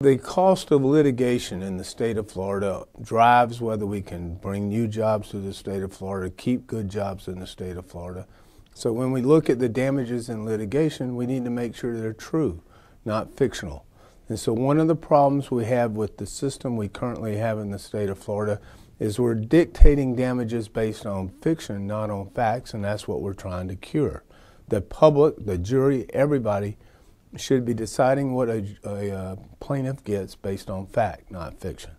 The cost of litigation in the state of Florida drives whether we can bring new jobs to the state of Florida, keep good jobs in the state of Florida. So when we look at the damages in litigation, we need to make sure they're true, not fictional. And so one of the problems we have with the system we currently have in the state of Florida is we're dictating damages based on fiction, not on facts, and that's what we're trying to cure. The public, the jury, everybody should be deciding what a, a, a, uh, plaintiff gets based on fact, not fiction.